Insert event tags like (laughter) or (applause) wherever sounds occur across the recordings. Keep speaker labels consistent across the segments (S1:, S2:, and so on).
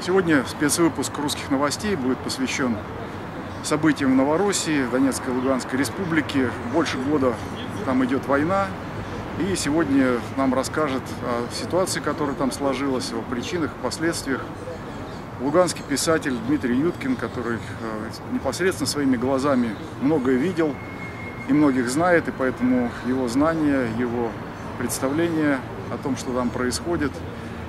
S1: Сегодня спецвыпуск русских новостей будет посвящен событиям в Новороссии, Донецкой и Луганской республике. Больше года там идет война. И сегодня нам расскажет о ситуации, которая там сложилась, о причинах, последствиях. Луганский писатель Дмитрий Юткин, который э, непосредственно своими глазами многое видел и многих знает, и поэтому его знания, его представления о том, что там происходит –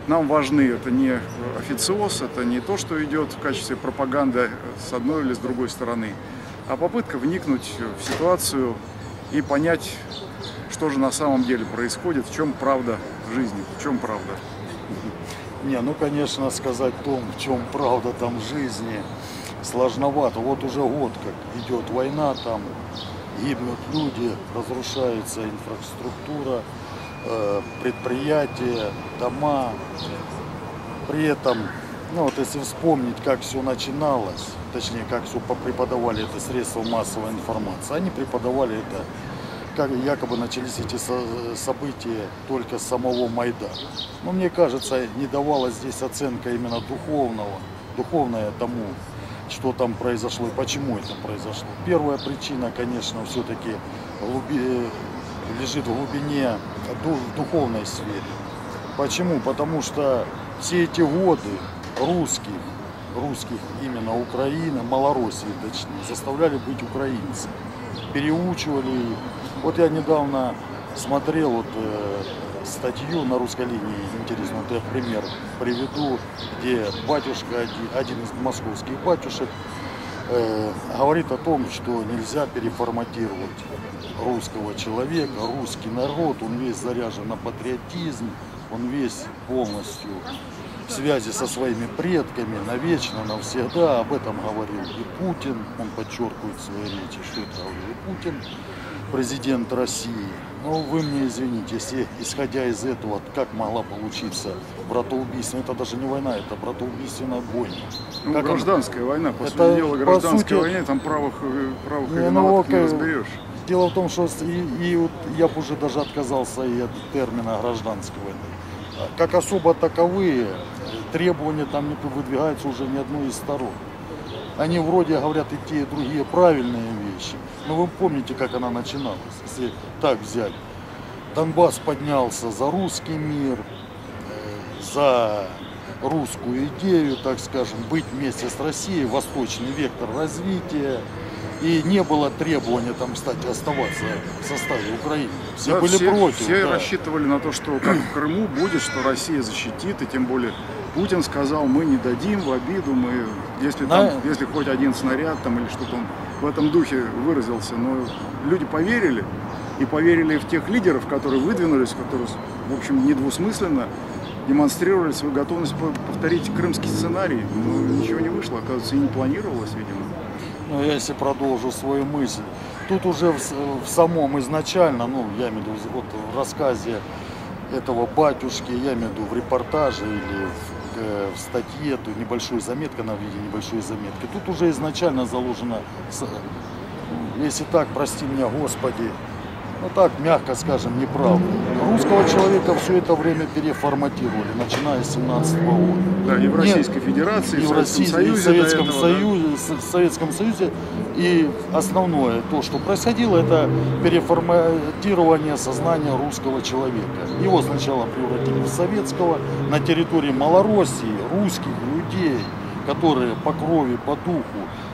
S1: нам важны. Это не официоз, это не то, что идет в качестве пропаганды с одной или с другой стороны, а попытка вникнуть в ситуацию и понять, что же на самом деле происходит, в чем правда жизни, в чем правда.
S2: Не, ну, конечно, сказать том, в чем правда там жизни, сложновато. Вот уже год, как идет война, там гибнут люди, разрушается инфраструктура, предприятия, дома. При этом, ну вот если вспомнить, как все начиналось, точнее, как все преподавали это средства массовой информации, они преподавали это, как якобы начались эти события только с самого Майдана. Но мне кажется, не давалась здесь оценка именно духовного, духовная тому, что там произошло и почему это произошло. Первая причина, конечно, все-таки лежит в глубине духовной сфере. Почему? Потому что все эти годы русских, русских именно Украины, Малороссии точнее, заставляли быть украинцами. Переучивали. Вот я недавно смотрел вот, э, статью на русской линии, интересно, вот я пример приведу, где батюшка, один, один из московских батюшек, э, говорит о том, что нельзя переформатировать русского человека, русский народ, он весь заряжен на патриотизм, он весь полностью в связи со своими предками, навечно, навсегда. Об этом говорил и Путин, он подчеркивает в своей речи, что это говорил и Путин, президент России. Но вы мне извините, если исходя из этого, как могла получиться братоубийство, это даже не война, это братоубийственная бойня.
S1: Ну,
S2: как
S1: гражданская она? война, после это, дела гражданской по сути, войны, там правых, э, правых не, и ну, не разберешь.
S2: Дело в том, что и, и вот я бы уже даже отказался и от термина гражданской войны. Как особо таковые, требования там не выдвигаются уже ни одной из сторон. Они вроде говорят и те, и другие правильные вещи. Но вы помните, как она начиналась, если так взять. Донбасс поднялся за русский мир, э, за русскую идею, так скажем, быть вместе с Россией, восточный вектор развития, и не было требования там, кстати, оставаться в составе Украины. Все да, были
S1: все,
S2: против.
S1: Все да. рассчитывали на то, что как в Крыму будет, что Россия защитит, и тем более Путин сказал, мы не дадим в обиду, мы, если, там, да. если хоть один снаряд там, или что-то он в этом духе выразился. Но люди поверили, и поверили в тех лидеров, которые выдвинулись, которые, в общем, недвусмысленно демонстрировали свою готовность повторить крымский сценарий. Но ничего не вышло, оказывается, и не планировалось, видимо
S2: ну, если продолжу свою мысль, тут уже в, в самом изначально, ну, я имею в виду вот в рассказе этого батюшки, я имею в виду в репортаже или в, в статье, то небольшой заметка на виде небольшой заметки, тут уже изначально заложено, если так, прости меня, Господи, ну так, мягко скажем, неправда. Русского человека все это время переформатировали, начиная с 17 года.
S1: Да, и в Российской Нет, Федерации, и в, России, Союзе, и в
S2: Советском, этого, Союзе, да? в Советском Союзе. И основное, то, что происходило, это переформатирование сознания русского человека. Его сначала превратили в советского, на территории Малороссии, русских людей, которые по крови, по духу,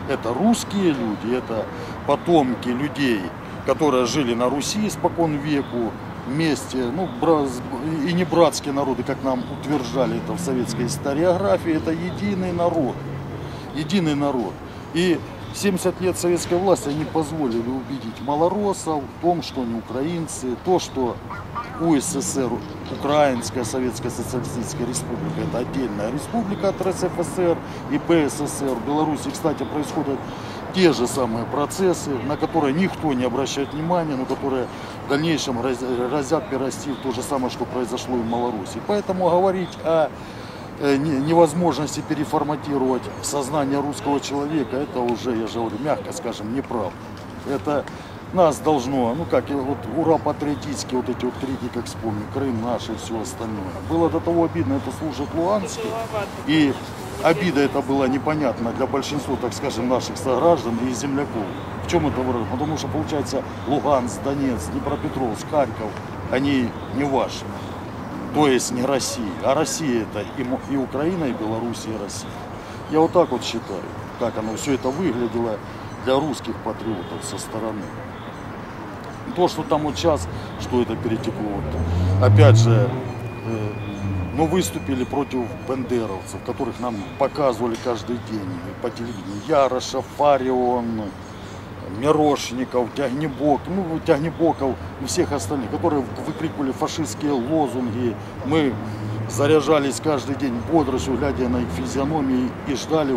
S2: это русские люди, это потомки людей, которые жили на Руси испокон веку, вместе, ну, и не братские народы, как нам утверждали это в советской историографии, это единый народ, единый народ. И 70 лет советской власти они позволили убедить малороссов в том, что они украинцы, то, что УССР, Украинская Советская Социалистическая Республика, это отдельная республика от РСФСР и БССР. В Беларуси, кстати, происходят те же самые процессы, на которые никто не обращает внимания, но которые в дальнейшем разят перерасти в то же самое, что произошло и в Маларуси. Поэтому говорить о э, невозможности переформатировать сознание русского человека, это уже, я же говорю, мягко скажем, неправда. Это нас должно, ну как, вот ура патриотические вот эти вот крики, как вспомню, Крым наш и все остальное. Было до того обидно это служит Луганске. И обида это была непонятна для большинства, так скажем, наших сограждан и земляков. В чем это выражено? Потому что, получается, Луганск, Донецк, Днепропетровск, Харьков, они не ваши. То есть не Россия. А Россия это и, и Украина, и Белоруссия, и Россия. Я вот так вот считаю, как оно все это выглядело для русских патриотов со стороны. То, что там вот сейчас, что это перетекло, вот, опять же, мы выступили против бендеровцев, которых нам показывали каждый день по телевидению. Яроша, Фарион, Мирошников, Тягнебок, ну, Тягнебоков и всех остальных, которые выкрикивали фашистские лозунги. Мы заряжались каждый день бодростью, глядя на их физиономии и ждали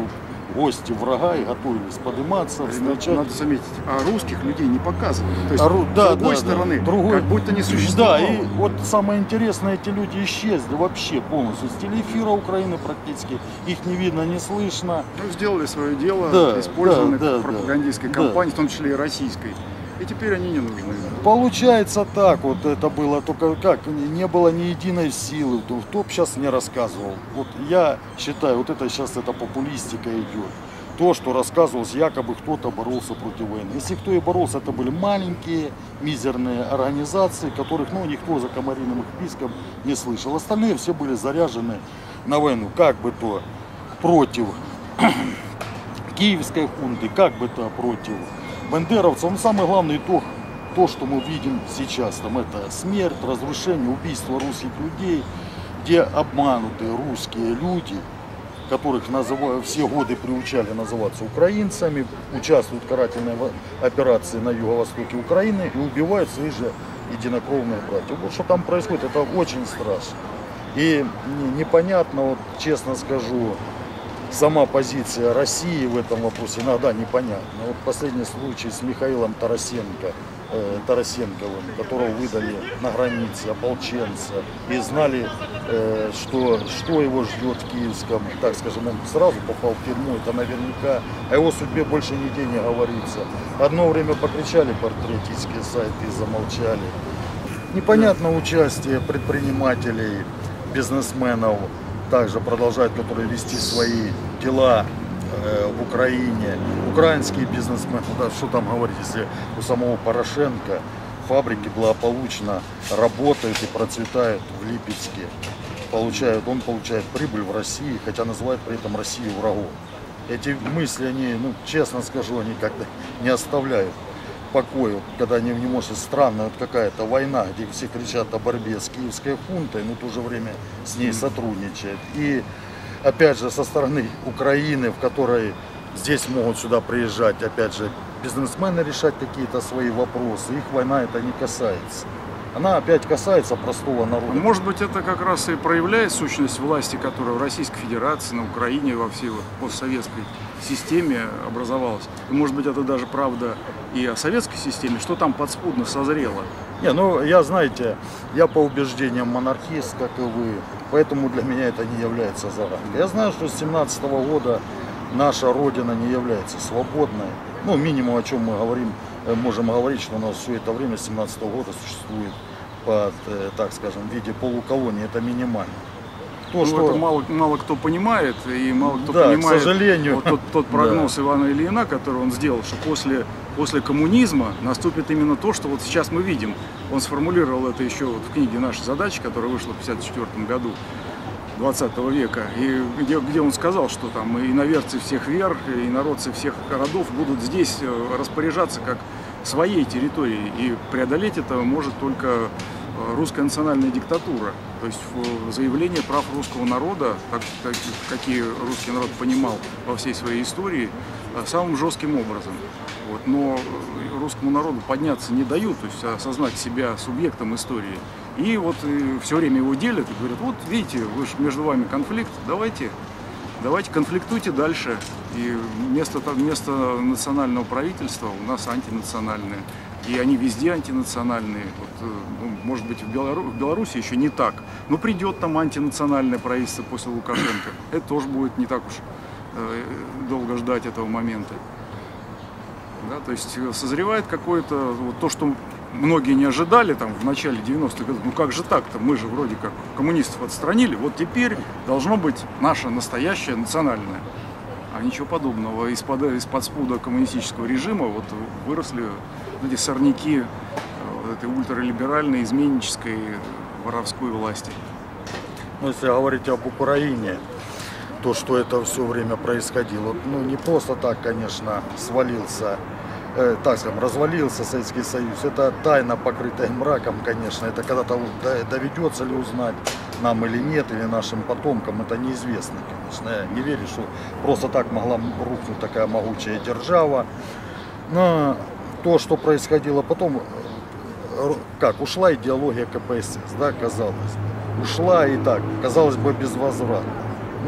S2: гости врага и готовились подниматься, встречать.
S1: Надо заметить, а русских людей не показывают. То есть,
S2: А да,
S1: с другой
S2: да, да.
S1: стороны,
S2: Другой-
S1: как будто не существовало.
S2: Да, и вот самое интересное, эти люди исчезли вообще полностью. С телеэфира Украины практически их не видно, не слышно.
S1: Ну, сделали свое дело,
S2: Да,
S1: использованы
S2: да, да,
S1: в пропагандистской
S2: да.
S1: кампании, в том числе и российской. И теперь они не нужны.
S2: Получается так, вот это было только как, не было ни единой силы, то кто бы сейчас мне рассказывал. Вот я считаю, вот это сейчас это популистика идет. То, что рассказывалось, якобы кто-то боролся против войны. Если кто и боролся, это были маленькие, мизерные организации, которых ну, никто за комариным их писком не слышал. Остальные все были заряжены на войну, как бы то против (clears throat) киевской хунты, как бы то против бандеровцев. Но самый главный итог, то, что мы видим сейчас, там это смерть, разрушение, убийство русских людей, где обманутые русские люди, которых называют, все годы приучали называться украинцами, участвуют в карательной операции на юго-востоке Украины и убивают своих же единокровных братьев. Вот что там происходит, это очень страшно. И не- непонятно, вот честно скажу, сама позиция России в этом вопросе иногда непонятна. Вот последний случай с Михаилом Тарасенко, э, Тарасенковым, которого выдали на границе ополченца и знали, э, что, что его ждет в Киевском, так скажем, он сразу попал в тюрьму, это наверняка о его судьбе больше нигде не говорится. Одно время покричали патриотические сайты и замолчали. Непонятно участие предпринимателей, бизнесменов, также продолжают, которые вести свои дела э, в Украине. Украинские бизнесмены, да, что там говорить, если у самого Порошенко фабрики благополучно работают и процветают в Липецке. Получают, он получает прибыль в России, хотя называет при этом Россию врагом. Эти мысли, они, ну, честно скажу, они как-то не оставляют покоя, Вот когда не, не может странная вот какая-то война, где все кричат о борьбе с киевской хунтой, но в то же время с ней сотрудничает. И опять же со стороны Украины, в которой здесь могут сюда приезжать, опять же, бизнесмены решать какие-то свои вопросы, их война это не касается. Она опять касается простого народа.
S1: Может быть, это как раз и проявляет сущность власти, которая в Российской Федерации, на Украине, во всей вот постсоветской системе образовалась. И может быть, это даже правда и о советской системе, что там подспудно созрело.
S2: Не, ну я, знаете, я по убеждениям монархист, как и вы, поэтому для меня это не является загадкой. Я знаю, что с 17 года наша Родина не является свободной. Ну, минимум, о чем мы говорим, э, можем говорить, что у нас все это время, с 17 года, существует под, э, так скажем, в виде полуколонии, это минимально. То,
S1: Ну,
S2: что...
S1: это мало, мало кто понимает, и мало кто
S2: Да, к
S1: понимает
S2: сожалению.
S1: вот тот, тот (laughs) прогноз Ивана Ильина, который он сделал, что после, после коммунизма наступит именно то, что вот сейчас мы видим. Он сформулировал это еще вот в книге «Наши задачи», которая вышла в 1954 году. 20 века, и где, где он сказал, что там и иноверцы всех вер, и народцы всех городов будут здесь э, распоряжаться как своей территорией, и преодолеть это может только русская национальная диктатура. То есть э, заявление прав русского народа, так, так- какие русский народ понимал во всей своей истории, э, самым жестким образом. Вот. Но э, русскому народу подняться не дают, то есть осознать себя субъектом истории. И вот все время его делят и говорят, вот видите, вы же между вами конфликт, давайте, давайте конфликтуйте дальше. И вместо, то- вместо национального правительства у нас антинациональное. И они везде антинациональные. Вот, э, ну, может быть, в, Белору- в Беларуси еще не так. Но придет там антинациональное правительство после Лукашенко. Это тоже будет не так уж э, долго ждать этого момента. Да, то есть э, созревает какое-то вот то, что многие не ожидали там в начале 90-х годов. Ну как же так-то? Мы же вроде как коммунистов отстранили. Вот теперь должно быть наше настоящее национальное. А ничего подобного. Из-под из спуда коммунистического режима вот выросли эти сорняки э, вот этой ультралиберальной, изменнической, воровской власти.
S2: Ну, если говорить об Украине, то, что это все время происходило, ну, не просто так, конечно, свалился э, так скажем, развалился Советский Союз. Это тайна, покрытая мраком, конечно. Это когда-то доведется ли узнать нам или нет, или нашим потомкам, это неизвестно, конечно. Я не верю, что просто так могла рухнуть такая могучая держава. Но то, что происходило потом, э, как, ушла идеология КПСС, да, казалось. Ушла и так, казалось бы, без возврата.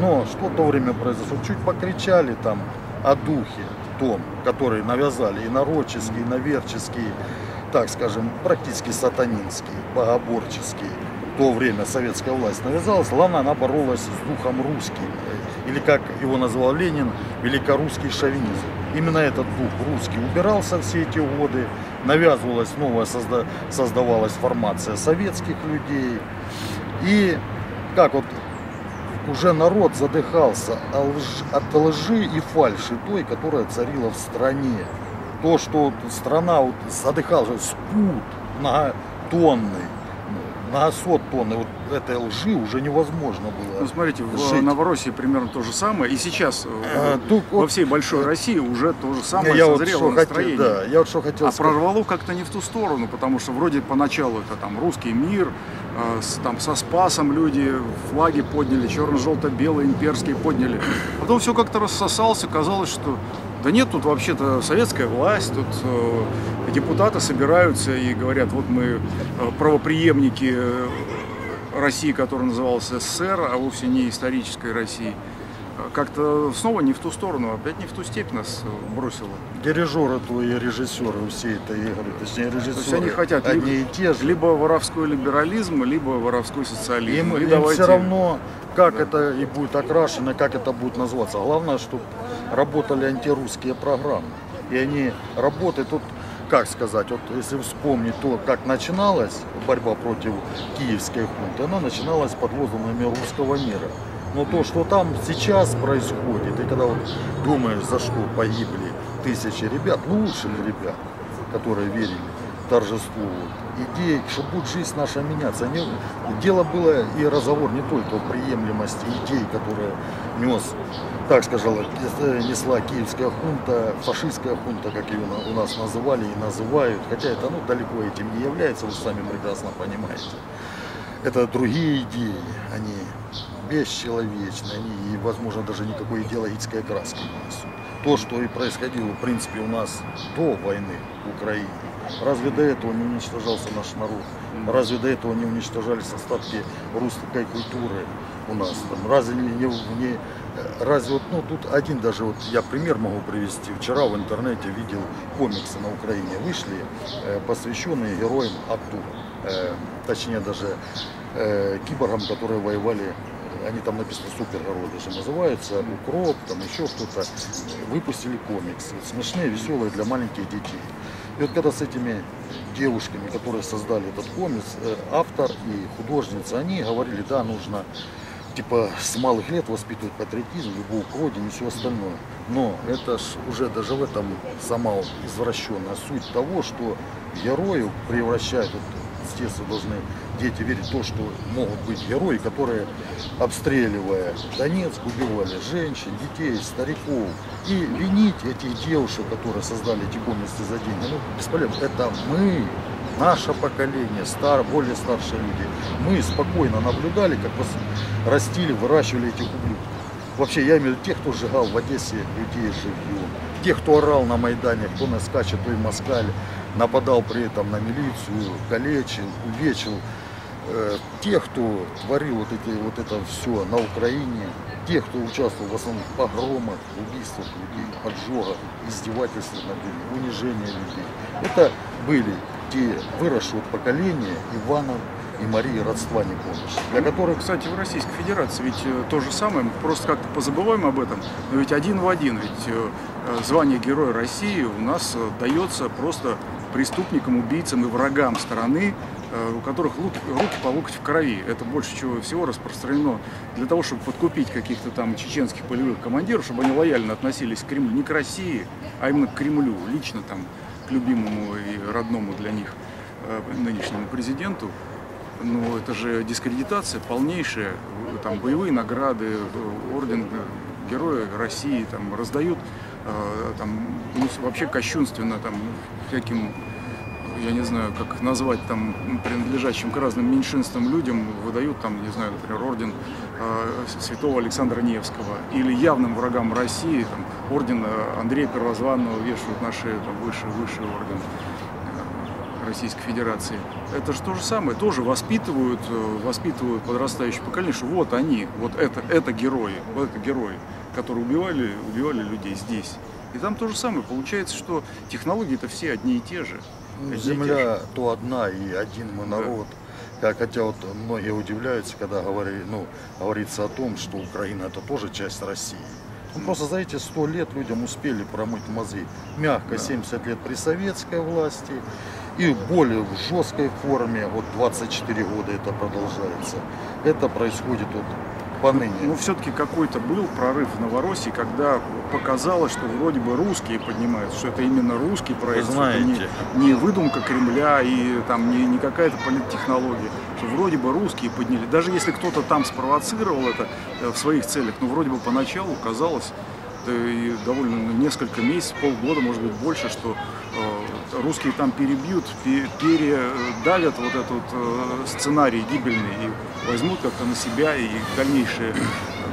S2: Но что то время произошло? Чуть покричали там о духе, том, который навязали и народческий, и наверческий, так скажем, практически сатанинский, богоборческий. В то время советская власть навязалась, главное, она боролась с духом русским. Или, как его назвал Ленин, великорусский шовинизм. Именно этот дух русский убирался все эти годы, навязывалась новая, созда, создавалась формация советских людей. И как вот уже народ задыхался от лжи и фальши той, которая царила в стране. То, что страна вот задыхалась, спут многотонный, многосот тонны вот этой лжи уже невозможно было.
S1: Ну, смотрите, в жить. Новороссии примерно то же самое. И сейчас а, тут, во всей большой России уже то же самое
S2: я созрело вот настроение. Хотел, да, я вот что хотел
S1: а сказать. прорвало как-то не в ту сторону, потому что вроде поначалу это там русский мир, э, с, там со Спасом люди флаги подняли, черно-желто-белые имперские подняли. Потом все как-то рассосался, казалось, что да нет, тут вообще-то советская власть, тут э, депутаты собираются и говорят, вот мы э, правоприемники э, России, которая называлась СССР, а вовсе не исторической России. Э, как-то снова не в ту сторону, опять не в ту степь нас э, бросило.
S2: Дирижеры твои, режиссеры всей этой игры, точнее режиссеры, То есть
S1: они хотят
S2: одни
S1: либо,
S2: и те же.
S1: либо воровской либерализм, либо воровской социализм.
S2: Им, им давайте... все равно, как да. это и будет окрашено, как это будет называться. Главное, чтобы работали антирусские программы. И они работают, тут, как сказать, вот если вспомнить то, как начиналась борьба против киевской хунты, она начиналась под лозунгами русского мира. Но то, что там сейчас происходит, и когда вот думаешь, за что погибли тысячи ребят, ну лучших ребят, которые верили торжеству идей, что будет жизнь наша меняться. Не, дело было и разговор не только о приемлемости идей, которые нес, так скажем, несла киевская хунта, фашистская хунта, как ее у нас называли и называют, хотя это ну, далеко этим не является, вы сами прекрасно понимаете. Это другие идеи, они бесчеловечны, они, и, возможно, даже никакой идеологической окраски не несут. То, что и происходило, в принципе, у нас до войны в Украине, Разве до этого не уничтожался наш народ? Разве до этого не уничтожались остатки русской культуры у нас? Там, разве не, не, не разве вот, ну тут один даже вот я пример могу привести. Вчера в интернете видел комиксы на Украине вышли, э, посвященные героям АТУ, э, точнее даже э, киборгам, которые воевали они там написано супергерои даже называются, Укроп, там еще кто-то, выпустили комиксы, смешные, веселые для маленьких детей. И вот когда с этими девушками, которые создали этот комикс, э, автор и художница, они говорили, да, нужно типа с малых лет воспитывать патриотизм, любовь к родине и все остальное. Но это ж уже даже в этом сама извращенная суть того, что героев превращают, вот, естественно, должны дети верить в то, что могут быть герои, которые, обстреливая Донецк, убивали женщин, детей, стариков. И винить этих девушек, которые создали эти комнаты за деньги, ну, бесполезно. Это мы, наше поколение, стар, более старшие люди. Мы спокойно наблюдали, как вас растили, выращивали этих ублюдков. Вообще, я имею в виду тех, кто сжигал в Одессе людей живьем, тех, кто орал на Майдане, кто на скаче, то и москаль, нападал при этом на милицию, калечил, увечил Э, тех, кто творил вот, эти, вот это все на Украине, тех, кто участвовал в основном в погромах, убийствах людей, поджогах, издевательствах над людьми, унижения людей. Это были те выросшие поколения Иванов, и Марии родства не помнишь. Для которых...
S1: Кстати, в Российской Федерации ведь э, то же самое, мы просто как-то позабываем об этом, но ведь один в один, ведь э, звание Героя России у нас дается просто преступникам, убийцам и врагам страны, у которых руки, руки по локоть в крови. Это больше чего всего распространено для того, чтобы подкупить каких-то там чеченских полевых командиров, чтобы они лояльно относились к Кремлю, не к России, а именно к Кремлю, лично там к любимому и родному для них нынешнему президенту. Ну, это же дискредитация полнейшая. Там боевые награды, орден Героя России там раздают э, там, ну, вообще кощунственно там всяким я не знаю, как назвать там принадлежащим к разным меньшинствам людям, выдают там, не знаю, например, орден э, святого Александра Невского или явным врагам России, там, орден э, Андрея Первозванного вешают наши там, высший, высший орден. Российской Федерации. Это же то же самое, тоже воспитывают, э, воспитывают подрастающее поколение, что вот они, вот это, это герои, вот это герои, которые убивали, убивали людей здесь. И там то же самое. Получается, что технологии-то все одни и те же.
S2: Земля то одна и один мы народ. Хотя вот многие удивляются, когда говори, ну, говорится о том, что Украина это тоже часть России. Ну, просто за эти сто лет людям успели промыть мозги. Мягко, да. 70 лет при советской власти, и более в жесткой форме, вот 24 года это продолжается. Это происходит вот поныне.
S1: Ну, все-таки какой-то был прорыв в Новороссии, когда показалось, что вроде бы русские поднимаются, что это именно русский проект,
S2: Знаете.
S1: не, не выдумка Кремля и там не, не какая-то политтехнология, что вроде бы русские подняли. Даже если кто-то там спровоцировал это э, в своих целях, ну вроде бы поначалу казалось, и довольно ну, несколько месяцев, полгода, может быть, больше, что русские там перебьют, передавят вот этот э, сценарий гибельный и возьмут как-то на себя и дальнейшее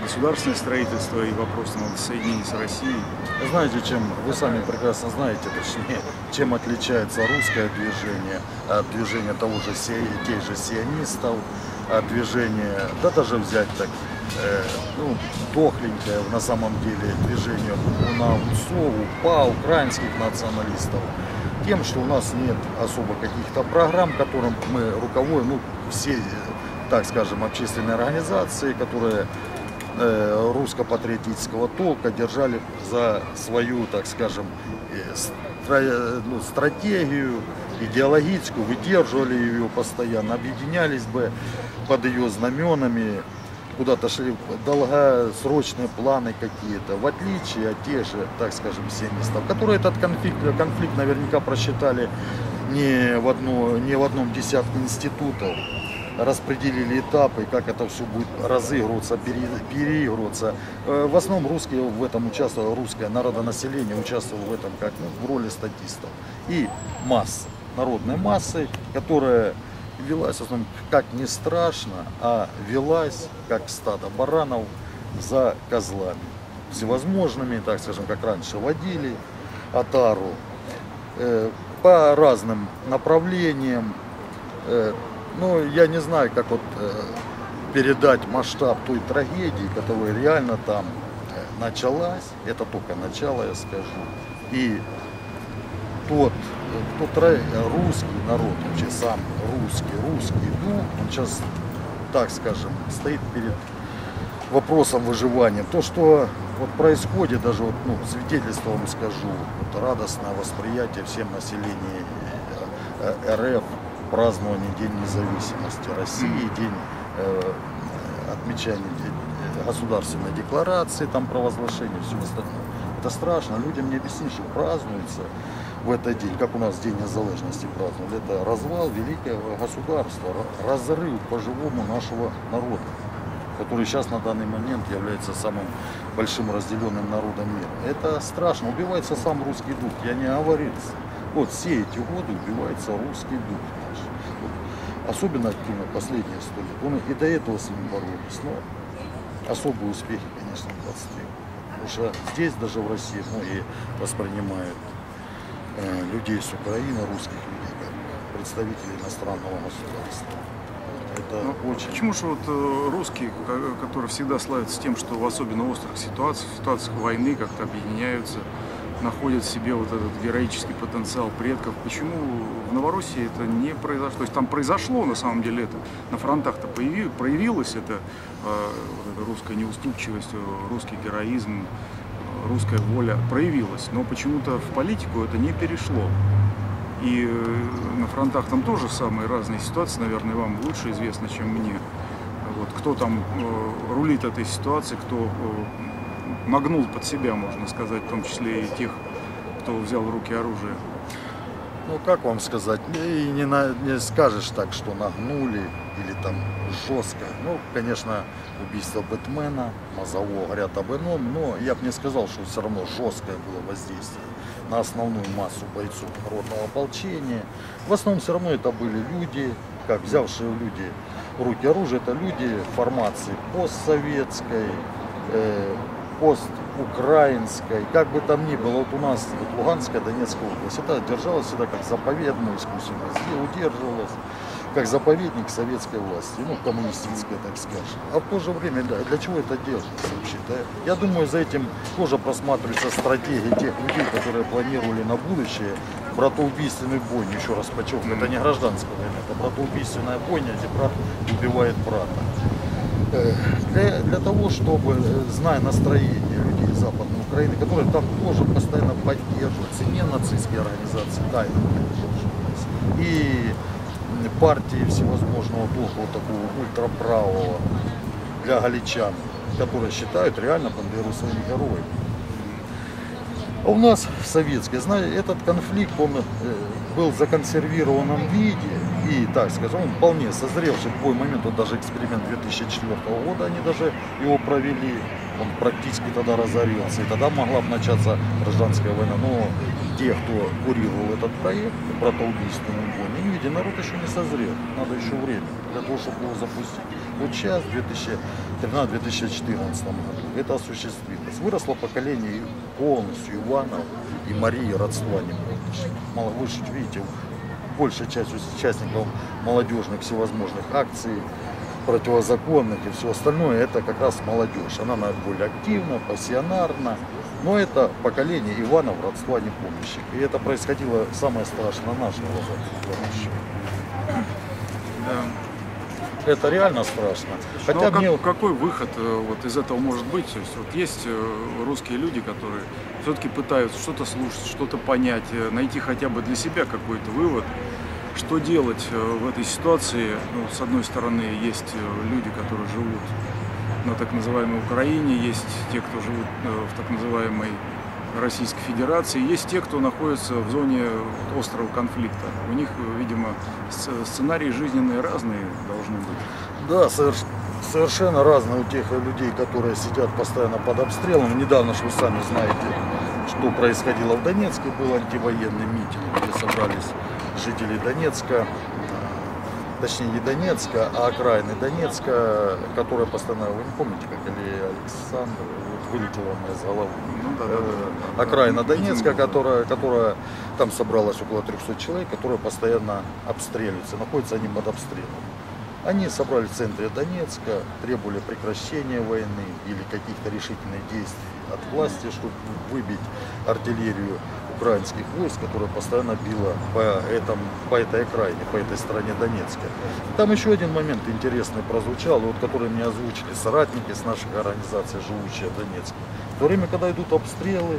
S1: государственное строительство и вопрос там, соединения с Россией.
S2: Знаете, чем вы сами прекрасно знаете, точнее, чем отличается русское движение от движения того же тех же сионистов, от движения, да даже взять так э, ну, дохленькое на самом деле движение на УСО, УПА, украинских националистов, тем, что у нас нет особо каких-то программ, которым мы руководим, ну, все, так скажем, общественные организации, которые э, русско-патриотического толка держали за свою, так скажем, э, стра ну, стратегию идеологическую, выдерживали ее постоянно, объединялись бы под ее знаменами, куда-то шли долгосрочные планы какие-то, в отличие от тех же, так скажем, сионистов, которые этот конфликт, конфликт наверняка просчитали не в, одно, не в одном десятке институтов, распределили этапы, как это все будет разыгрываться, переигрываться. Э, в основном русские в этом участвовали, русское народонаселение участвовало в этом как ну, в роли статистов. И масса, народной массы, которая велась, в основном, как не страшно, а велась, как стадо баранов, за козлами. Всевозможными, так скажем, как раньше водили отару э, по разным направлениям. Э, ну, я не знаю, как вот э, передать масштаб той трагедии, которая реально там э, началась. Это только начало, я скажу. И тот тот русский народ, вообще сам русский, русский дух, он сейчас, так скажем, стоит перед вопросом выживания. То, что вот происходит, даже вот, ну, свидетельство вам скажу, вот радостное восприятие всем населения э, э, РФ, празднование День независимости России, день э, отмечания государственной декларации, там провозглашения, все остальное. Это страшно, людям не объяснить, что празднуется в этот день, как у нас День незалежности праздновали, это развал великого государства, разрыв по-живому нашего народа, который сейчас на данный момент является самым большим разделенным народом мира. Это страшно, убивается сам русский дух, я не оговорился. Вот все эти годы убивается русский дух наш. Особенно активно последние сто лет. Он и до этого с ним боролись, но особые успехи, конечно, 23. Потому что здесь, даже в России, многие воспринимают людей с Украины, русских людей, как представителей иностранного государства.
S1: Это ну, очень... Почему же вот э, русские, которые всегда славятся тем, что в особенно острых ситуациях, в ситуациях войны как-то объединяются, находят в себе вот этот героический потенциал предков. Почему в Новороссии это не произошло? То есть там произошло на самом деле это, на фронтах-то проявилось это, э, вот эта русская неуступчивость, э, русский героизм, э, русская воля проявилась, но почему-то в политику это не перешло. И э, на фронтах там тоже самые разные ситуации, наверное, вам лучше известно, чем мне. Вот, кто там э, рулит этой ситуацией, кто э, нагнул под себя, можно сказать, в том числе и тех, кто взял в руки оружие.
S2: Ну, как вам сказать, и не, не скажешь так, что нагнули или там жестко. Ну, конечно, убийство Бэтмена, Мазово говорят об ином, но я бы не сказал, что все равно жесткое было воздействие на основную массу бойцов народного ополчения. В основном все равно это были люди, как взявшие люди руки оружие, это люди формации постсоветской, э, постукраинской, как бы там ни было, вот у нас вот Луганская, Донецкая область, это держалось всегда как заповедную искусственность, удерживалось как заповедник советской власти, ну, коммунистической, так скажем. А в то же время, для, для чего это делается вообще? Да? Я думаю, за этим тоже просматривается стратегия тех людей, которые планировали на будущее братоубийственную бойню, еще раз подчеркну, это не гражданская война, это братоубийственная бойня, где брат убивает брата. Э, для, для того, чтобы, э, зная настроение людей Западной Украины, которые там тоже постоянно поддерживаются, не нацистские организации, тайно поддерживаются, и партии всевозможного толка, вот такого ультраправого для галичан, которые считают реально Бандеру своим героем. А у нас в советской, знаете, этот конфликт, он э, был в законсервированном виде, и, так скажем, он вполне созревший в любой момент, вот даже эксперимент 2004 года, они даже его провели, он практически тогда разорился, и тогда могла бы начаться гражданская война, но те, кто курировал этот проект, братоубийственный бой, они видят, народ еще не созрел, надо еще время для того, чтобы его запустить. Вот сейчас, в 2013-2014 году, это осуществилось. Выросло поколение полностью Иванов и Марии родства не помнишь. Вы же видите, большая часть участников молодежных всевозможных акций, противозаконных и все остальное, это как раз молодежь. Она наиболее активна, пассионарна, но это поколение Иванов родства непомнящих. И это происходило самое страшное на наших глазах. Да. Это реально страшно.
S1: Хотя ну, а мне... какой выход э, вот из этого может быть? То есть, вот есть э, русские люди, которые все-таки пытаются что-то слушать, что-то понять, э, найти хотя бы для себя какой-то вывод. Что делать в этой ситуации? Ну, с одной стороны, есть люди, которые живут на так называемой Украине, есть те, кто живут э, в так называемой Российской Федерации, есть те, кто находится в зоне острого конфликта. У них, видимо, сценарии жизненные разные должны быть.
S2: Да, совершенно разные у тех людей, которые сидят постоянно под обстрелом. Недавно, что вы сами знаете, что происходило в Донецке, был антивоенный митинг, где собрались жители Донецка, точнее не Донецка, а окраины Донецка, которая постоянно, вы не помните, как или Александр, вот вылетела у меня из головы. Ну, да, да, да, окраина Донецка, которая, которая там собралась около 300 человек, которые постоянно обстреливаются, находятся они под обстрелом. Они собрались в центре Донецка, требовали прекращения войны или каких-то решительных действий от власти, чтобы выбить артиллерию украинских войск, которая постоянно била по, этом, по этой окраине, по этой стране Донецка. Там еще один момент интересный прозвучал, вот, который мне озвучили соратники с нашей организации, живущие в Донецке. В то время, когда идут обстрелы,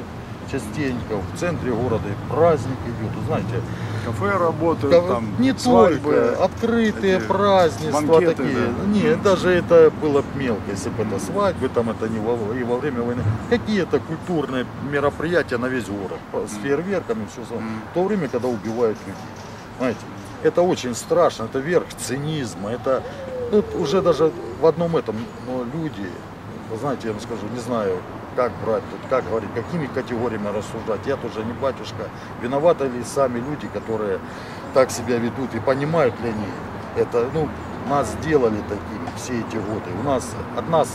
S2: частенько в центре города и праздник идет, знаете.
S1: Кафе работают, Ка- там
S2: Не свадьбы, только, открытые празднества банкеты, такие. Да. Нет, даже это было мелко, если бы это свадьбы, там это не во, и во время войны. Какие-то культурные мероприятия на весь город, с фейерверками, все. В то время, когда убивают людей. Знаете, это очень страшно, это верх цинизма, это ну, уже даже в одном этом, но люди, вы знаете, я вам скажу, не знаю, как брать тут, как говорить, какими категориями рассуждать. Я тоже не батюшка. Виноваты ли сами люди, которые так себя ведут и понимают ли они это, ну, нас сделали такими все эти годы. У нас, от нас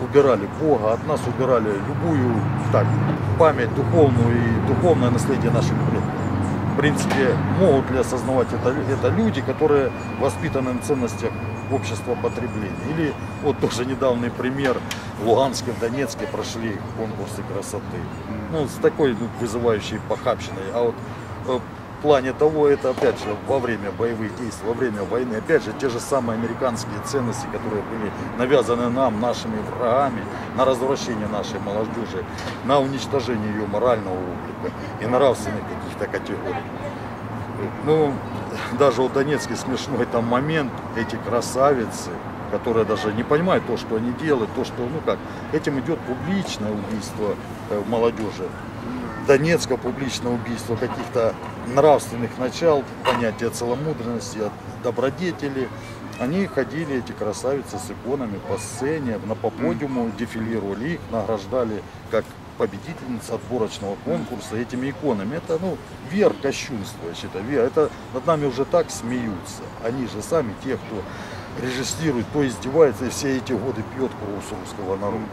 S2: убирали Бога, от нас убирали любую так, память духовную и духовное наследие наших предков. В принципе, могут ли осознавать это, это люди, которые воспитаны на ценностях общества потребления. Или вот тоже недавний пример в Луганске, в Донецке прошли конкурсы красоты. Ну, с такой ну, вызывающей похабщиной. А вот э, в плане того, это опять же во время боевых действий, во время войны, опять же, те же самые американские ценности, которые были навязаны нам, нашими врагами, на развращение нашей молодежи, на уничтожение ее морального облика и нравственных каких-то категорий. Ну, даже у Донецке смешной там момент, эти красавицы, которые даже не понимают то, что они делают, то, что, ну как, этим идет публичное убийство э, молодежи. Донецка публичное убийство каких-то нравственных начал, понятия целомудренности, добродетели. Они ходили, эти красавицы, с иконами по сцене, на по подиуму дефилировали, их награждали как победительница отборочного конкурса этими иконами. Это, ну, вер кощунства, я считаю. Вер. Это над нами уже так смеются. Они же сами те, кто режиссирует, кто издевается и все эти годы пьет кровь русского народа.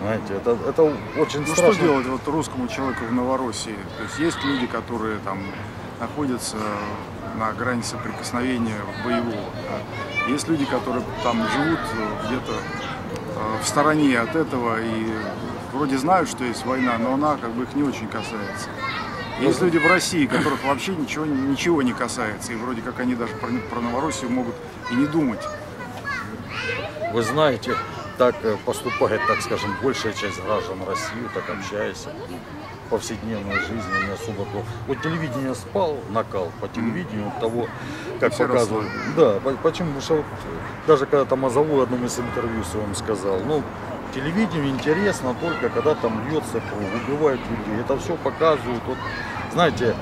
S2: Знаете, это, это очень
S1: ну,
S2: страшно.
S1: что делать вот русскому человеку в Новороссии? То есть есть люди, которые там находятся на грани соприкосновения боевого. Да? Есть люди, которые там живут где-то э, в стороне от этого и вроде знают, что есть война, но она как бы их не очень касается. Есть люди в России, которых вообще ничего, ничего не касается, и вроде как они даже про, про Новороссию могут и не думать.
S2: Вы знаете, так э, поступает, так скажем, большая часть граждан России, так общаясь в повседневной жизни, не особо то. Вот телевидение спал, накал по телевидению того, как
S1: Все
S2: показывают. Да, почему? Потому что вот, даже когда там Азову в одном из интервью своем сказал, ну, телевидению интересно только, когда там льется кровь, убивают людей. Это все показывают. Вот, знаете,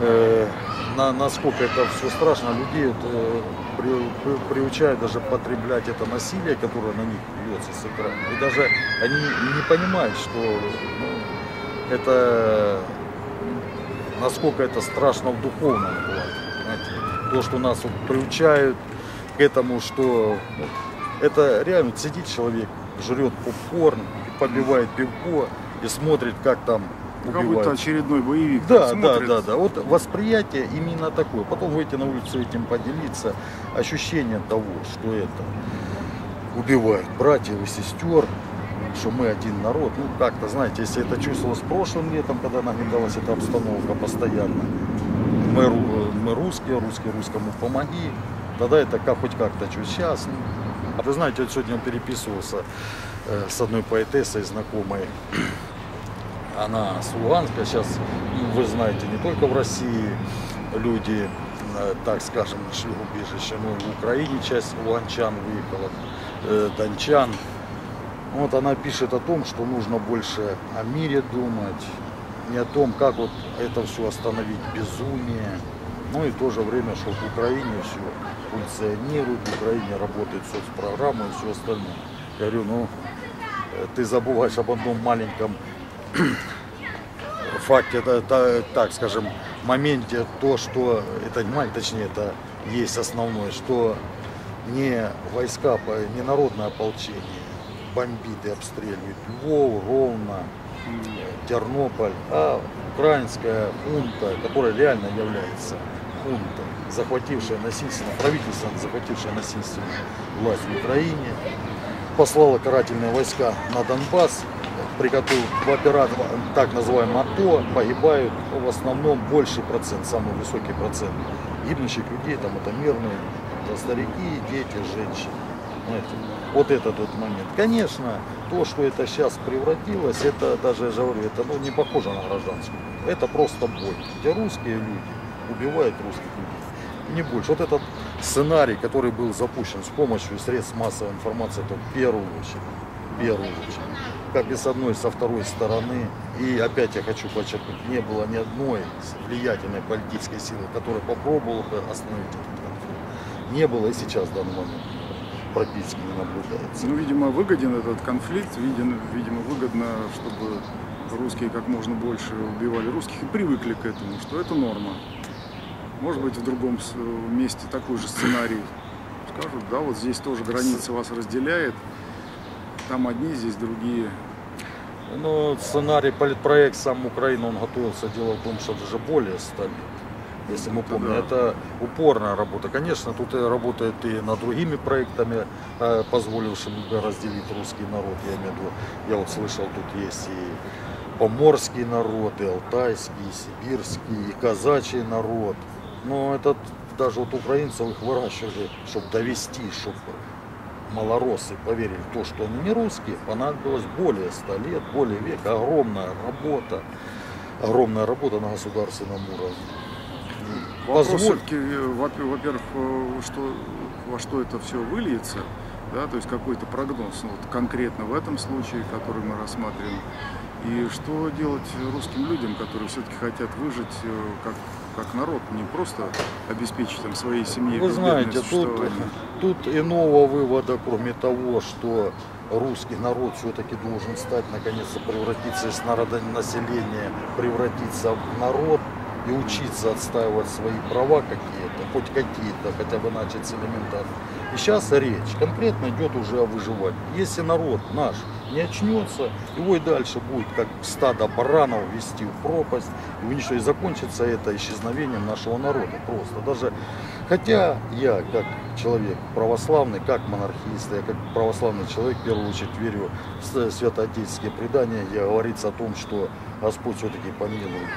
S2: э, на, насколько это все страшно, людей вот, э, при, при, приучают даже потреблять это насилие, которое на них льется с экрана. И даже они не понимают, что ну, это насколько это страшно в духовном плане. То, что нас вот приучают к этому, что ну, это реально сидит человек, жрет попкорн, побивает пивко и смотрит, как там
S1: Какой-то очередной боевик.
S2: Да, да, да, да. Вот восприятие именно такое. Потом выйти на улицу этим поделиться. Ощущение того, что это убивают братьев и сестер, что мы один народ. Ну, как-то, знаете, если это чувствовалось прошлым летом, когда нагнеталась эта обстановка постоянно, мы, мы русские, русские русскому помоги, тогда это как, хоть как-то чуть сейчас. Ну, вы знаете, вот сегодня он переписывался э, с одной поэтессой знакомой. (clears throat) Она с Луганска, сейчас, вы знаете, не только в России люди, э, так скажем, нашли убежище, но и в Украине часть луганчан выехала, э, дончан. Вот она пишет о том, что нужно больше о мире думать, не о том, как вот это все остановить безумие, ну и в то же время, что в Украине все функционирует, в Украине работает соцпрограмма и все остальное. Я говорю, ну, э, ты забываешь об одном маленьком (clears throat) факте, это, это, так скажем, моменте, то, что, это не маленький, точнее, это есть основное, что не войска, не народное ополчение бомбит и обстреливает Львов, Ровно, Тернополь, а украинская хунта, которая реально является хунтой захватившая насильственно, правительство, захватившее насильственно власть в Украине, послала карательные войска на Донбасс, при котором в операции, так называемом АТО, погибают в основном больший процент, самый высокий процент гибнущих людей, там это мирные, это старики, дети, женщины. Знаете, вот этот вот момент. Конечно, то, что это сейчас превратилось, это даже, я же говорю, это ну, не похоже на гражданскую. Это просто бой. Где русские люди убивают русских людей не больше. Вот этот сценарий, который был запущен с помощью средств массовой информации, это в первую очередь, в первую очередь, как и с одной, со второй стороны. И опять я хочу подчеркнуть, не было ни одной влиятельной политической силы, которая попробовала бы остановить этот конфликт. Не было и сейчас в данный момент практически не наблюдается.
S1: Ну, видимо, выгоден этот конфликт, видимо, видимо, выгодно, чтобы русские как можно больше убивали русских и привыкли к этому, что это норма. Может быть, в другом месте такой же сценарий. Скажут, да, вот здесь тоже граница вас разделяет. Там одни, здесь другие.
S2: Ну, сценарий, политпроект сам Украины, он готовился. Дело в том, что даже более 100 лет. Если мы помним.
S1: да.
S2: Это упорная работа. Конечно, тут и работает и над другими проектами, э, позволившими разделить русский народ. Я имею в виду, я вот слышал, тут есть и поморский народ, и алтайский, и сибирский, и казачий народ. Но этот даже вот украинцев их выращивали, чтобы довести, чтобы малоросы поверили в то, что они не русские, понадобилось более 100 лет, более века, огромная работа, огромная работа на государственном уровне.
S1: Вопрос все-таки, во-первых, э, что, во что это все выльется, да, то есть какой-то прогноз, ну, вот конкретно в этом случае, который мы рассматриваем, и что делать русским людям, которые все-таки хотят выжить э, как, как народ, не просто обеспечить там, своей семье
S2: Вы знаете, тут, тут иного вывода, кроме того, что русский народ все-таки должен стать, наконец-то, превратиться из народонаселения, превратиться в народ и учиться отстаивать свои права какие-то, хоть какие-то, хотя бы начать с элементарных. И сейчас речь конкретно идет уже о выживании. Если народ наш не очнется, его и дальше будет как стадо баранов вести в пропасть, и уничтожить. Закончится это исчезновением нашего народа просто. Даже Хотя я, как человек православный, как монархист, я как православный человек, в первую очередь верю в святоотеческие предания, где говорится о том, что Господь все-таки помилует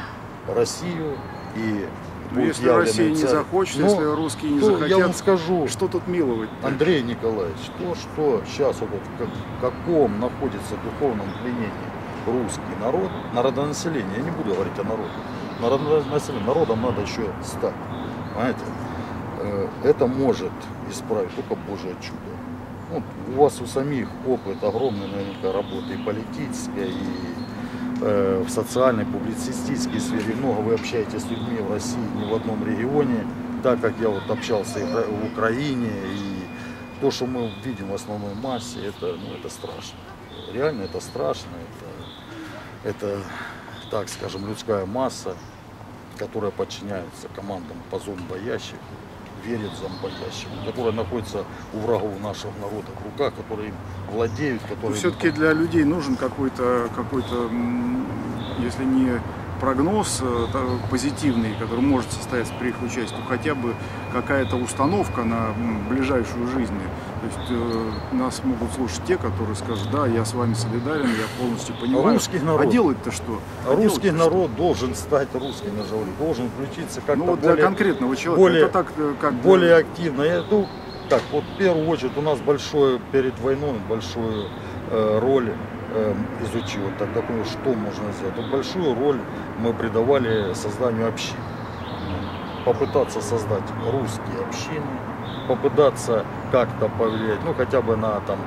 S2: Россию и будет
S1: если Россия не
S2: царь.
S1: захочет,
S2: Но
S1: если русские не захотят,
S2: я вам скажу,
S1: что тут миловать?
S2: Андрей Николаевич, то, что сейчас вот в как- каком находится духовном пленении русский народ, народонаселение, я не буду говорить о народе, народонаселение, народом надо еще стать, понимаете? Э, Это может исправить только Божье чудо. Вот у вас у самих опыт огромный наверняка работы и политической, и в социальной, публицистической сфере. Много вы общаетесь с людьми в России, не в одном регионе, так как я вот общался и в Украине, и то, что мы видим в основной массе, это, ну, это страшно. Реально это страшно, это, это, так скажем, людская масса, которая подчиняется командам по зомбоящих, верит зомбоящим, которая находится у врагов нашего народа в руках, которые им владеют, которые...
S1: Все-таки для людей нужен какой-то, какой-то, если не прогноз э, позитивный, который может состояться при их участии, то хотя бы какая-то установка на ближайшую жизнь. Есть э, нас могут слушать те, которые скажут, да, я с вами солидарен, я полностью понимаю.
S2: Русский народ.
S1: А делать-то что?
S2: А русский
S1: делать-то что?
S2: народ должен стать русским, я же говорю, должен включиться как-то
S1: Ну вот для
S2: более,
S1: конкретного человека
S2: более-
S1: это так, э, как бы-
S2: более активно. Я, ну, так, вот в первую очередь у нас большое, перед войной большую э, роль э, изучил, вот так такое, что можно сделать. Вот большую роль мы придавали созданию общин. Попытаться создать русские общины, попытаться как-то повлиять, ну хотя бы на там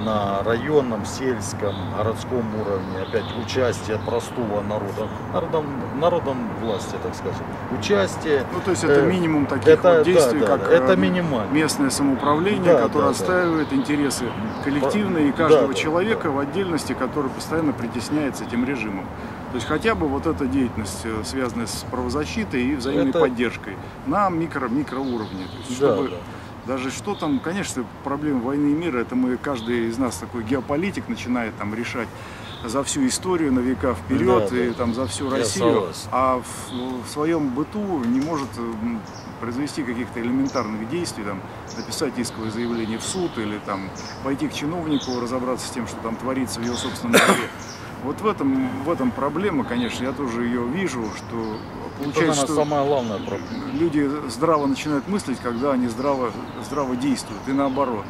S2: на районном, сельском, городском уровне, опять участие простого народа, народом, народом власти, так скажем, участие.
S1: Ну, то есть это
S2: э,
S1: минимум таких
S2: это,
S1: вот действий,
S2: да, да,
S1: как
S2: это
S1: э,
S2: минимально.
S1: местное самоуправление,
S2: Да,
S1: которое
S2: да, да.
S1: отстаивает интересы коллективные и каждого
S2: да,
S1: человека
S2: да.
S1: в отдельности, который постоянно притесняется этим режимом. То есть хотя бы вот эта деятельность, э, связанная с правозащитой и взаимной
S2: Это-
S1: поддержкой на микро микроуровне. То есть,
S2: Да,
S1: чтобы
S2: да.
S1: Даже что там, конечно, проблемы войны и мира, это мы, каждый из нас такой геополитик начинает там решать за всю историю на века вперед
S2: Да,
S1: и
S2: да.
S1: там за всю Россию, а в, в своем быту не может произвести каких-то элементарных действий, там, написать исковое заявление в суд или там пойти к чиновнику, разобраться с тем, что там творится в его собственном дворе. (coughs) Вот в этом, в этом проблема, конечно, я тоже ее вижу, что
S2: Это,
S1: получается,
S2: наверное,
S1: что
S2: самая главная проблема.
S1: люди здраво начинают мыслить, когда они здраво, здраво действуют, и наоборот.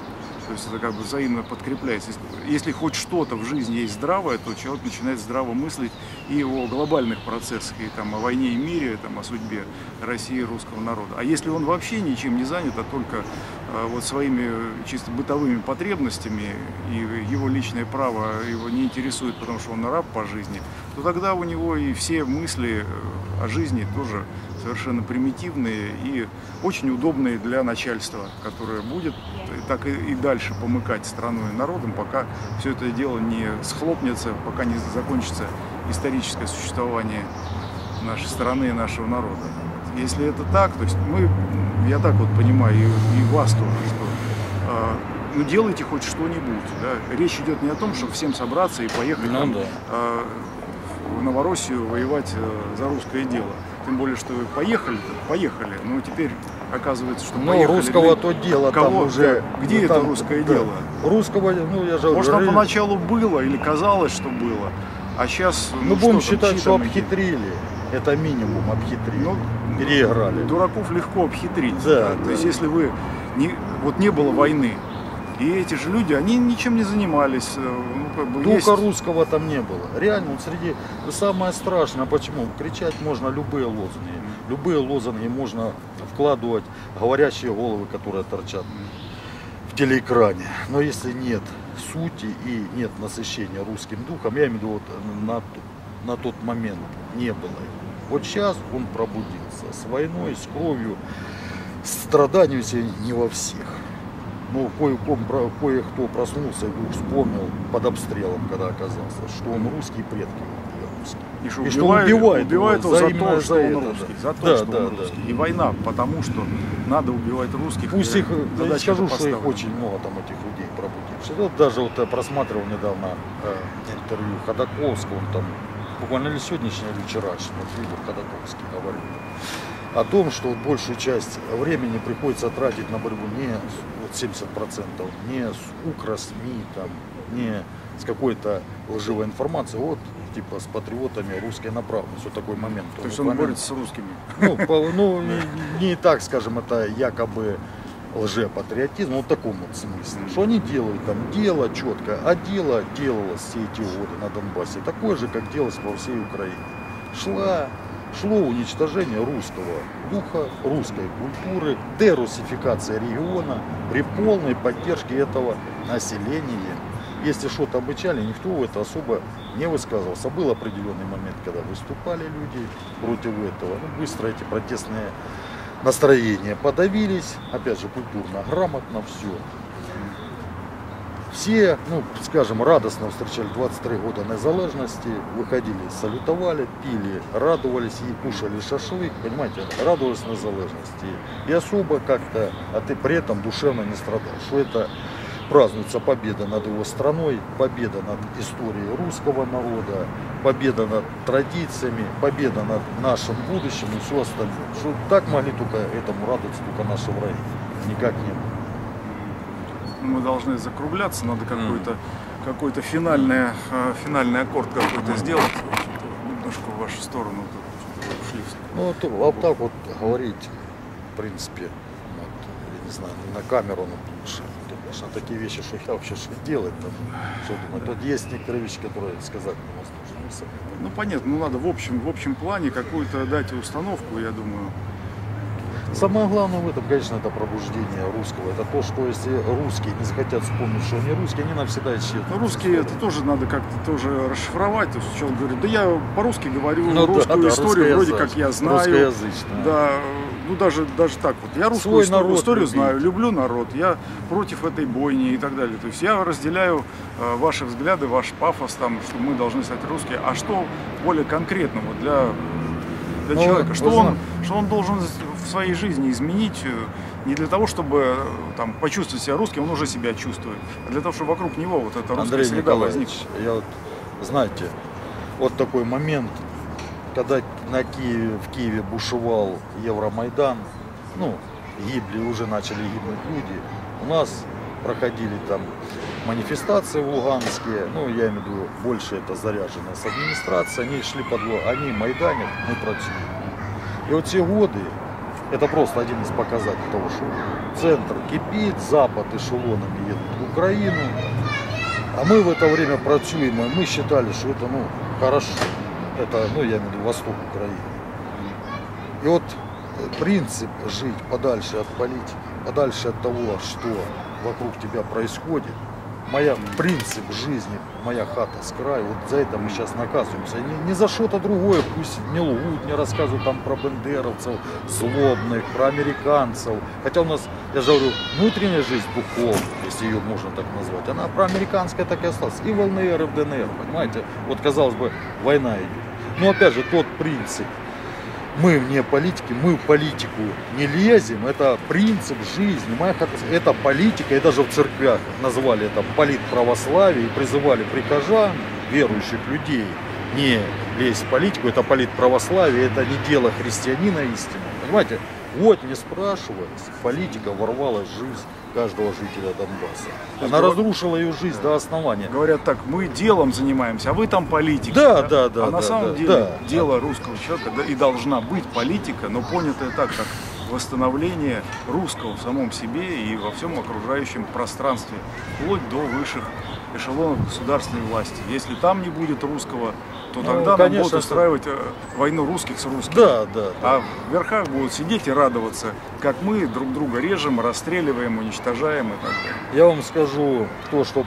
S1: То есть это как бы взаимно подкрепляется. Если- хоть что-то в жизни есть здравое, то человек начинает здраво мыслить и о глобальных процессах, и там, о войне и мире, там, о судьбе России и русского народа. А если он вообще ничем не занят, а только вот своими чисто бытовыми потребностями, и его личное право его не интересует, потому что он раб по жизни, то тогда у него и все мысли э, о жизни тоже совершенно примитивные и очень удобные для начальства, которое будет так и дальше помыкать страной и народом, пока все это дело не схлопнется, пока не закончится историческое существование нашей страны и нашего народа. Если это так, то есть мы, я так вот понимаю, и, и вас тоже, что э, ну делайте хоть что-нибудь. Да? Речь идет не о том, чтобы всем собраться и поехать
S2: Ну
S1: там,
S2: да.
S1: э, в Новороссию воевать э, за русское дело. Тем более, что поехали, поехали. Но теперь оказывается, что поехали.
S2: русского то дело
S1: Кого?
S2: там уже...
S1: Где
S2: ну,
S1: это
S2: там,
S1: русское
S2: да.
S1: дело?
S2: Русского, ну я же
S1: Может,
S2: говорю,
S1: там поначалу было или казалось, что было, а сейчас...
S2: Ну, будем
S1: что
S2: считать, что обхитрили. Это минимум обхитрили.
S1: Ну,
S2: Переиграли.
S1: Дураков легко обхитрить.
S2: Да,
S1: То
S2: да.
S1: есть, если вы... Не, вот не было войны, и эти же люди, они ничем не занимались. э, Ну, как бы
S2: Духа
S1: есть-
S2: русского там не было. Реально, вот среди... Самое страшное, почему? Кричать можно любые лозунги. Любые лозунги можно вкладывать говорящие головы, которые торчат в телеэкране. Но если нет сути и нет насыщения русским духом, я имею в виду вот на, т- на тот момент не было. его. Вот сейчас он пробудился с войной, с кровью, с страданиями если не во всех. Ну, кое-ком, кое-кто проснулся и вдруг вспомнил под обстрелом, когда оказался, что он русский, предки русские.
S1: И что
S2: И что
S1: убивает,
S2: убивает
S1: убивает
S2: его за
S1: за то,
S2: за
S1: что он
S2: это,
S1: русский. За то,
S2: Да,
S1: что
S2: да,
S1: он
S2: да.
S1: русский. И война, потому что надо убивать русских.
S2: Пусть
S1: э,
S2: их, я
S1: задача
S2: скажу, что их очень много там этих людей пробудивших. Вот даже вот я просматривал недавно э, интервью Ходаковского, он там буквально ли сегодняшнее, или вчерашнее, вот видел Ходаковский говорил о том, что вот большую часть времени приходится тратить на борьбу не вот 70%, не с укросми, там, не с какой-то лживой информацией, вот типа с патриотами русской направленности. Вот такой момент.
S1: То есть он
S2: момент.
S1: борется с русскими.
S2: Ну, по- ну, не, не так, скажем, это якобы лжепатриотизм, но в таком вот смысле. Что они делают там? Дело четко, а дело делалось все эти годы на Донбассе такое же, как делалось во всей Украине. Шла, шло уничтожение русского духа, русской культуры, дерусификация региона при полной поддержке этого населения. Если что-то обычали, никто в это особо не высказывался. Был определенный момент, когда выступали люди против этого. Ну, быстро эти протестные настроения подавились. Опять же, культурно, грамотно, все. Все, ну, скажем, радостно встречали 23 года незалежности, выходили, салютовали, пили, радовались и кушали шашлык, понимаете, радовались незалежности. И особо как-то, а ты при этом душевно не страдал. Что это празднуется победа над его страной, победа над историей русского народа, победа над традициями, победа над нашим будущим и все остальное. Что так могли только этому радоваться только наши враги. Никак не было.
S1: Мы должны закругляться, надо какой-то какой-то финальный, э, финальный аккорд какой-то сделать. Немножко в вашу сторону тут ушли.
S2: Ну, вот, вот так вот говорить, в принципе, вот, я не знаю, на камеру, но на такие вещи, что я вообще что делать там, что думать. Тут есть некоторые вещи, которые сказать невозможно.
S1: Ну понятно, ну надо в общем, в общем плане какую-то дать установку, я думаю.
S2: Самое главное в этом, конечно, это пробуждение русского. Это то, что если русские не захотят вспомнить, что они русские, они навсегда исчезнут.
S1: Но русские это тоже надо как-то тоже расшифровать. То есть человек говорит, да я по-русски говорю,
S2: Ну
S1: русскую
S2: да,
S1: историю вроде как я знаю.
S2: Русскоязычно.
S1: Да, ну даже, даже так вот. Я русскую
S2: Свой
S1: историю,
S2: народ
S1: историю
S2: любить.
S1: знаю, люблю народ, я против этой бойни и так далее. То есть я разделяю э, ваши взгляды, ваш пафос, там, что мы должны стать русские. А что более конкретного для, для
S2: Ну,
S1: человека? Что он,
S2: знаете-
S1: что он должен в своей жизни изменить э, не для того, чтобы э, там, почувствовать себя русским, он уже себя чувствует, а для того, чтобы вокруг него вот эта русская
S2: Андрей
S1: среда
S2: Николаевич,
S1: возникла.
S2: я вот, знаете, вот такой момент, когда на Киеве, в Киеве бушевал Евромайдан, ну, гибли, уже начали гибнуть люди, у нас проходили там манифестации в Луганске, ну, я имею в виду, больше это заряженная с администрацией, они шли под они майданят, мы працюем. И вот те годы, это просто один из показателей того, что центр кипит, запад эшелонами едут в Украину, а мы в это время працюем, мы считали, что это ну, хорошо. Это, ну, я имею в виду восток Украины. И вот э, принцип жить подальше от политики, подальше от того, что вокруг тебя происходит, моя принцип жизни, моя хата с краю, вот за это мы сейчас наказываемся. Не, не за что-то другое, пусть не лгут, не рассказывают там про бендеровцев, злобных, про американцев. Хотя у нас, я же говорю, внутренняя жизнь духовная, если ее можно так назвать, она проамериканская так и осталась. И в ЛНР, и в ДНР, понимаете? Вот казалось бы, война идет. Но опять же, тот принцип, мы вне политики, мы в политику не лезем, это принцип жизни, моя это политика, и даже в церквях называли это политправославие и призывали прихожан, верующих людей, не лезть в политику, это политправославие, это не дело христианина истинно. Понимаете, вот не спрашиваясь, политика ворвалась в жизнь каждого жителя Донбасса. Она
S1: говор-
S2: разрушила ее жизнь до основания.
S1: Говорят так, мы делом занимаемся, а вы там политикой.
S2: Да, да, да,
S1: А на
S2: да,
S1: самом
S2: да,
S1: деле
S2: да.
S1: дело русского человека да, и должна быть политика, но понятая так, как восстановление русского в самом себе и во всем окружающем пространстве, вплоть до высших эшелонов государственной власти. Если там не будет русского, то
S2: Ну,
S1: тогда
S2: конечно,
S1: будут устраивать э, войну русских с русскими.
S2: Да, да, да.
S1: А в верхах будут сидеть и радоваться, как мы друг друга режем, расстреливаем, уничтожаем и так далее.
S2: Я вам скажу, то, что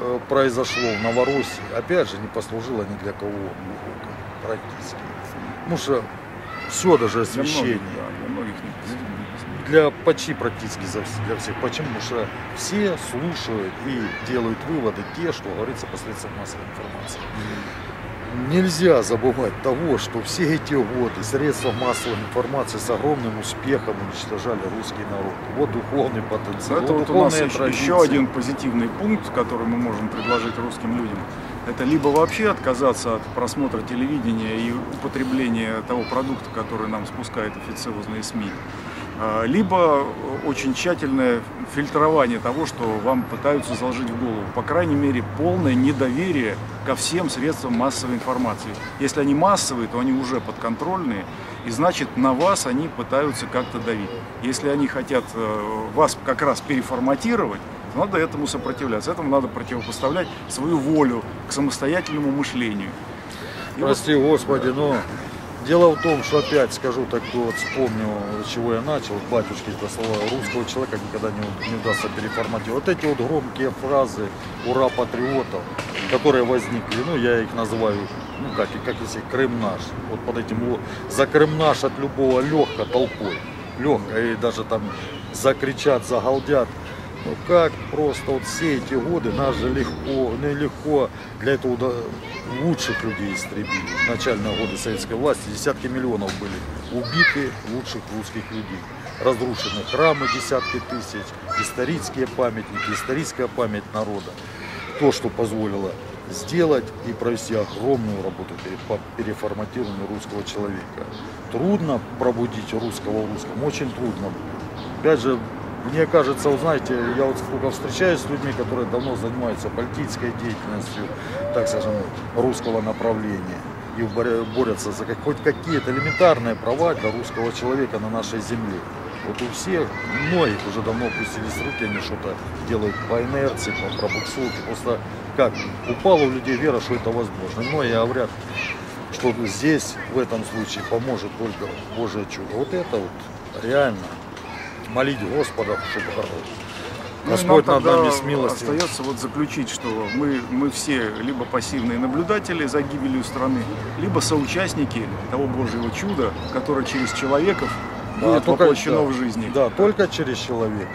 S2: э, произошло в Новороссии, опять же, не послужило ни для кого практически. Потому что все, даже
S1: Для
S2: освещение,
S1: многих, да, для многих
S2: для почти практически для всех. Почему? Потому что все слушают и делают выводы те, что говорится посредством массовой информации. Нельзя забывать того, что все эти годы средства массовой информации с огромным успехом уничтожали русский народ. Вот духовный потенциал,
S1: Это
S2: вот
S1: у нас
S2: духовные
S1: еще, один позитивный пункт, который мы можем предложить русским людям. Это либо вообще отказаться от просмотра телевидения и употребления того продукта, который нам спускают официозные СМИ, либо очень тщательное фильтрование того, что вам пытаются заложить в голову. По крайней мере, полное недоверие ко всем средствам массовой информации. Если они массовые, то они уже подконтрольные, и значит на вас они пытаются как-то давить. Если они хотят э, вас как раз переформатировать, надо этому сопротивляться. Этому надо противопоставлять свою волю к самостоятельному мышлению. И вот
S2: Прости, Господи, но дело в том, что опять скажу так, вот вспомню, чего я начал, батюшки, это слова русского человека никогда не, не удастся переформатировать. Вот эти вот громкие фразы «Ура, патриотам», которые возникли, ну, я их называю, ну, как, как если Крым наш, вот под этим, за Крым наш от любого легко толпой, легко, и даже там закричат, загалдят, ну как просто вот все эти годы нас же легко, нелегко для этого лучших людей истребили. В начальные годы советской власти десятки миллионов были убиты лучших русских людей. Разрушены храмы десятки тысяч, исторические памятники, историческая память народа. То, что позволило сделать и провести огромную работу по переформатированию русского человека. Трудно пробудить русского в русском, очень трудно. Опять же, мне кажется, вы знаете, я вот сколько встречаюсь с людьми, которые давно занимаются политической деятельностью, так скажем, русского направления и борются за хоть какие-то элементарные права для русского человека на нашей земле. Вот у всех, многих уже давно опустились руки, они что-то делают по инерции, по пробуксовке. Просто как, упала у людей вера, что это возможно. Многие говорят, что здесь, в этом случае, поможет только Божье чудо. Вот это вот реально молить Господа, чтобы
S1: Ну, и
S2: Господь
S1: нам
S2: над нами с милостью.
S1: Остается вот заключить, что мы, мы все либо пассивные наблюдатели за гибелью страны, либо соучастники того Божьего чуда, которое через человеков
S2: Да,
S1: будет
S2: только-
S1: воплощено
S2: да.
S1: в жизни.
S2: Да, только через человека.